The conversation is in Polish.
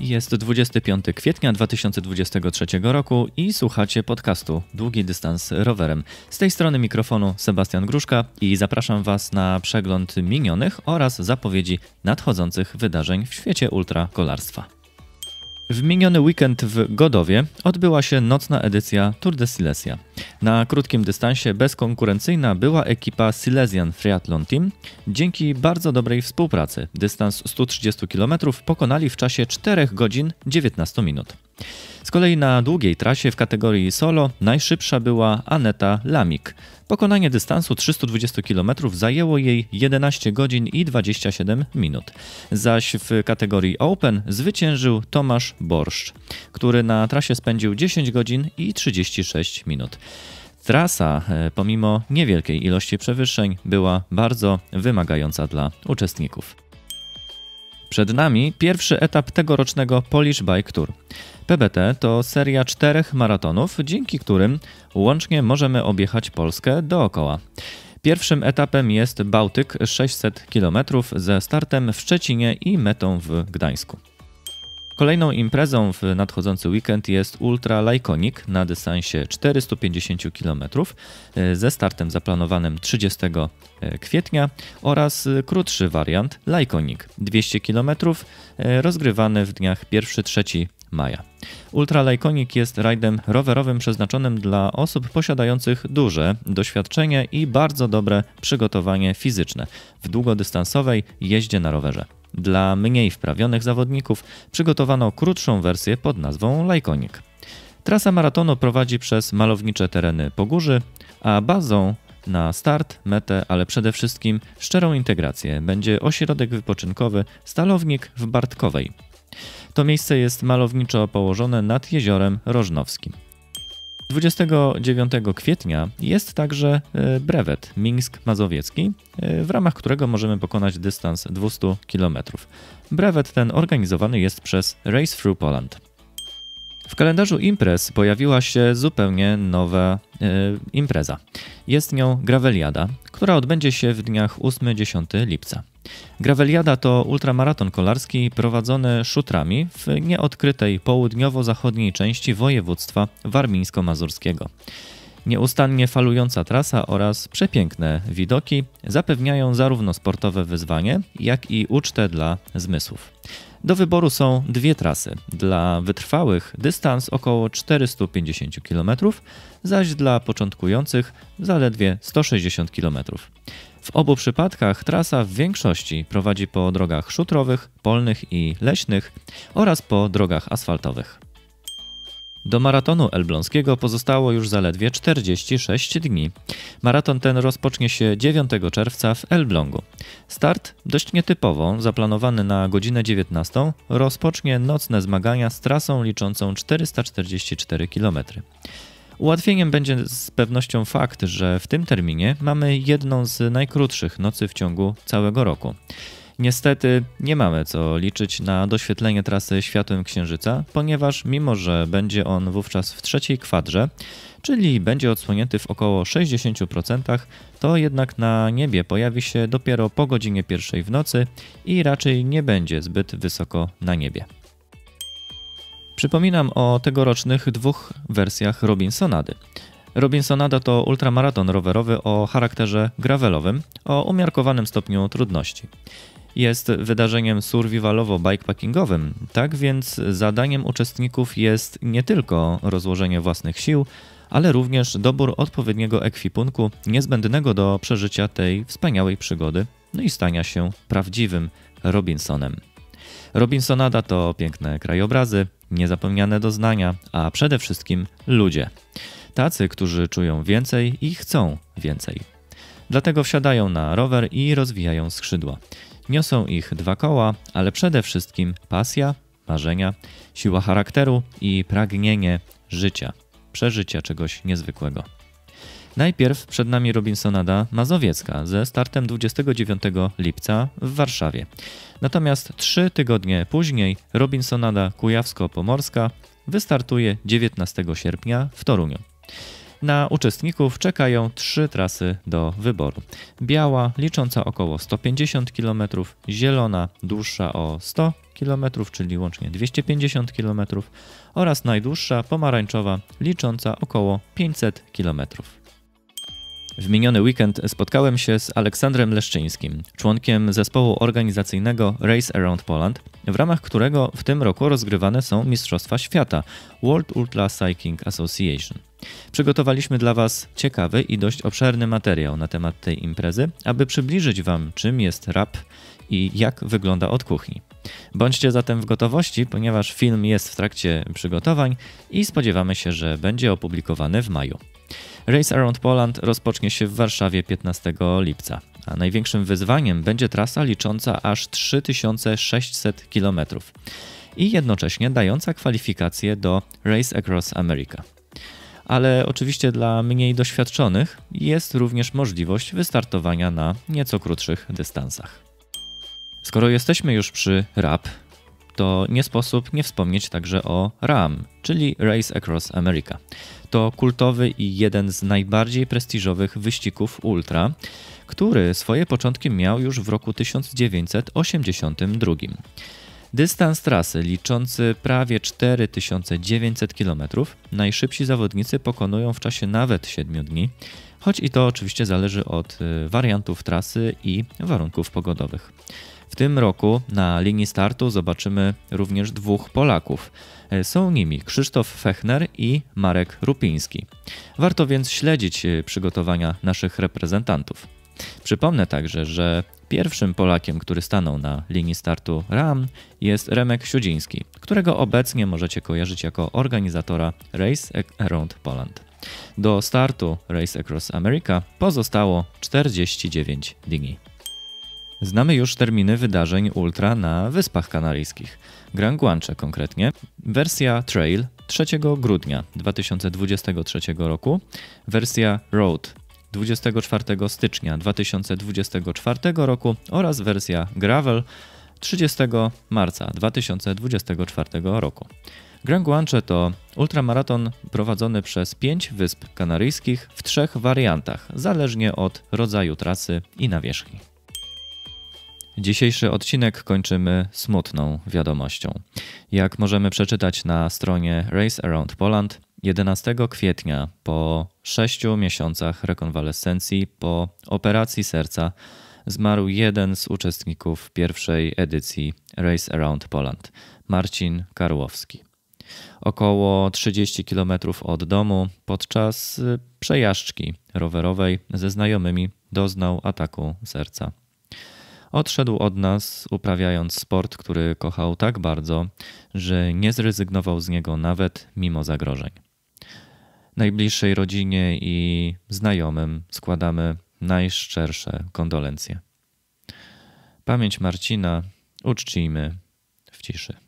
Jest 25 kwietnia 2023 roku i słuchacie podcastu Długi Dystans Rowerem. Z tej strony mikrofonu Sebastian Gruszka i zapraszam Was na przegląd minionych oraz zapowiedzi nadchodzących wydarzeń w świecie ultrakolarstwa. W miniony weekend w Godowie odbyła się nocna edycja Tour de Silesia. Na krótkim dystansie bezkonkurencyjna była ekipa Silesian Triathlon Team. Dzięki bardzo dobrej współpracy dystans 130 km pokonali w czasie 4 godzin 19 minut. Z kolei na długiej trasie w kategorii solo najszybsza była Aneta Lamik. Pokonanie dystansu 320 km zajęło jej 11 godzin i 27 minut. Zaś w kategorii Open zwyciężył Tomasz Borszcz, który na trasie spędził 10 godzin i 36 minut. Trasa, e, pomimo niewielkiej ilości przewyższeń, była bardzo wymagająca dla uczestników. Przed nami pierwszy etap tegorocznego Polish Bike Tour. PBT to seria czterech maratonów, dzięki którym łącznie możemy objechać Polskę dookoła. Pierwszym etapem jest Bałtyk 600 km ze startem w Szczecinie i metą w Gdańsku. Kolejną imprezą w nadchodzący weekend jest Ultra Lajkonik na dystansie 450 km e, ze startem zaplanowanym 30 e, kwietnia oraz krótszy wariant Lajkonik 200 km e, rozgrywany w dniach 1-3 maja. Ultra Lajkonik jest rajdem rowerowym przeznaczonym dla osób posiadających duże doświadczenie i bardzo dobre przygotowanie fizyczne w długodystansowej jeździe na rowerze. Dla mniej wprawionych zawodników przygotowano krótszą wersję pod nazwą Lajkonik. Trasa maratonu prowadzi przez malownicze tereny Pogórzy, a bazą na start, metę, ale przede wszystkim szczerą integrację będzie ośrodek wypoczynkowy Stalownik w Bartkowej. To miejsce jest malowniczo położone nad jeziorem Rożnowskim. 29 kwietnia jest także e, brewet Mińsk Mazowiecki, e, w ramach którego możemy pokonać dystans 200 km. Brewet ten organizowany jest przez Race Through Poland. W kalendarzu imprez pojawiła się zupełnie nowa e, impreza. Jest nią Graveliada, która odbędzie się w dniach 8-10 lipca. Graveliada to ultramaraton kolarski prowadzony szutrami w nieodkrytej południowo-zachodniej części województwa warmińsko-mazurskiego. Nieustannie falująca trasa oraz przepiękne widoki zapewniają zarówno sportowe wyzwanie, jak i ucztę dla zmysłów. Do wyboru są dwie trasy. Dla wytrwałych dystans około 450 km, zaś dla początkujących zaledwie 160 km. W obu przypadkach trasa w większości prowadzi po drogach szutrowych, polnych i leśnych oraz po drogach asfaltowych. Do maratonu elbląskiego pozostało już zaledwie 46 dni. Maraton ten rozpocznie się 9 czerwca w Elblągu. Start, dość nietypowo, zaplanowany na godzinę 19, rozpocznie nocne zmagania z trasą liczącą 444 km. Ułatwieniem będzie z pewnością fakt, że w tym terminie mamy jedną z najkrótszych nocy w ciągu całego roku. Niestety nie mamy co liczyć na doświetlenie trasy światłem księżyca, ponieważ mimo, że będzie on wówczas w trzeciej kwadrze, czyli będzie odsłonięty w około 60%, to jednak na niebie pojawi się dopiero po godzinie pierwszej w nocy i raczej nie będzie zbyt wysoko na niebie. Przypominam o tegorocznych dwóch wersjach Robinsonady. Robinsonada to ultramaraton rowerowy o charakterze gravelowym, o umiarkowanym stopniu trudności. Jest wydarzeniem survivalowo-bikepackingowym, tak więc zadaniem uczestników jest nie tylko rozłożenie własnych sił, ale również dobór odpowiedniego ekwipunku niezbędnego do przeżycia tej wspaniałej przygody, no i stania się prawdziwym Robinsonem. Robinsonada to piękne krajobrazy, niezapomniane doznania, a przede wszystkim ludzie. Tacy, którzy czują więcej i chcą więcej. Dlatego wsiadają na rower i rozwijają skrzydła. Niosą ich dwa koła, ale przede wszystkim pasja, marzenia, siła charakteru i pragnienie życia, przeżycia czegoś niezwykłego. Najpierw przed nami Robinsonada Mazowiecka ze startem 29 lipca w Warszawie. Natomiast trzy tygodnie później Robinsonada Kujawsko-Pomorska wystartuje 19 sierpnia w Toruniu. Na uczestników czekają trzy trasy do wyboru. Biała, licząca około 150 km, zielona, dłuższa o 100 km, czyli łącznie 250 km oraz najdłuższa pomarańczowa, licząca około 500 km. W miniony weekend spotkałem się z Aleksandrem Leszczyńskim, członkiem zespołu organizacyjnego Race Around Poland, w ramach którego w tym roku rozgrywane są Mistrzostwa Świata World Ultra Cycling Association. Przygotowaliśmy dla Was ciekawy i dość obszerny materiał na temat tej imprezy, aby przybliżyć Wam, czym jest rap i jak wygląda od kuchni. Bądźcie zatem w gotowości, ponieważ film jest w trakcie przygotowań i spodziewamy się, że będzie opublikowany w maju. Race Around Poland rozpocznie się w Warszawie 15 lipca, a największym wyzwaniem będzie trasa licząca aż 3600 km i jednocześnie dająca kwalifikacje do Race Across America. Ale oczywiście dla mniej doświadczonych jest również możliwość wystartowania na nieco krótszych dystansach. Skoro jesteśmy już przy RAP, to nie sposób nie wspomnieć także o RAM, czyli Race Across America. To kultowy i jeden z najbardziej prestiżowych wyścigów ultra, który swoje początki miał już w roku 1982. Dystans trasy liczący prawie 4900 km najszybsi zawodnicy pokonują w czasie nawet 7 dni, choć i to oczywiście zależy od y, wariantów trasy i warunków pogodowych. W tym roku na linii startu zobaczymy również dwóch Polaków. E, są nimi Krzysztof Fechner i Marek Rupiński. Warto więc śledzić e, przygotowania naszych reprezentantów. Przypomnę także, że pierwszym Polakiem, który stanął na linii startu RAM jest Remek Siudziński, którego obecnie możecie kojarzyć jako organizatora Race Around Poland. Do startu Race Across America pozostało 49 dni. Znamy już terminy wydarzeń Ultra na Wyspach Kanaryjskich. Grand Guanche konkretnie. Wersja Trail 3 grudnia 2023 roku. Wersja Road 24 stycznia 2024 roku oraz wersja Gravel 30 marca 2024 roku. Grand Guanche to ultramaraton prowadzony przez pięć wysp kanaryjskich w trzech wariantach, zależnie od rodzaju trasy i nawierzchni. Dzisiejszy odcinek kończymy smutną wiadomością. Jak możemy przeczytać na stronie Race Around Poland, 11 kwietnia, po sześciu miesiącach rekonwalescencji, po operacji serca, zmarł jeden z uczestników pierwszej edycji Race Around Poland, Marcin Karłowski. Około 30 km od domu, podczas przejażdżki rowerowej ze znajomymi, doznał ataku serca. Odszedł od nas, uprawiając sport, który kochał tak bardzo, że nie zrezygnował z niego nawet mimo zagrożeń. Najbliższej rodzinie i znajomym składamy najszczersze kondolencje. Pamięć Marcina uczcijmy w ciszy.